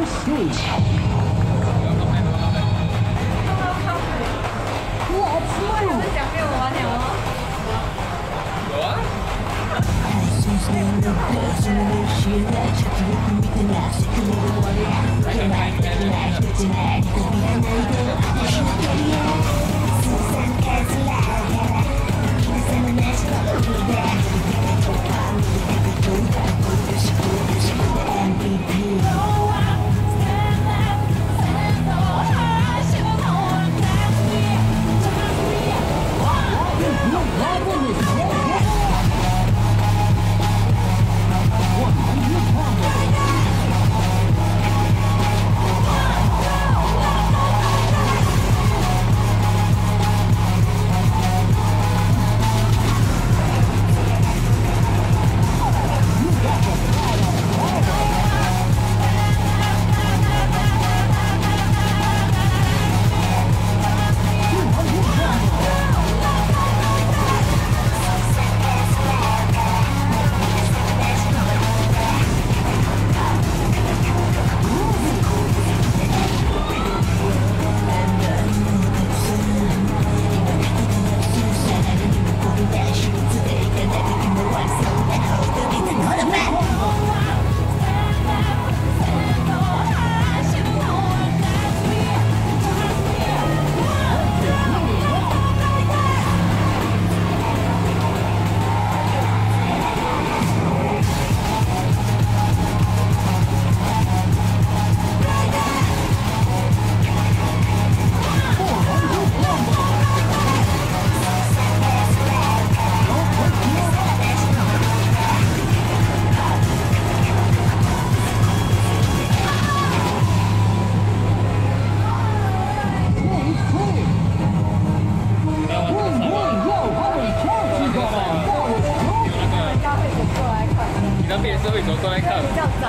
我。那边变社会，都在看。看。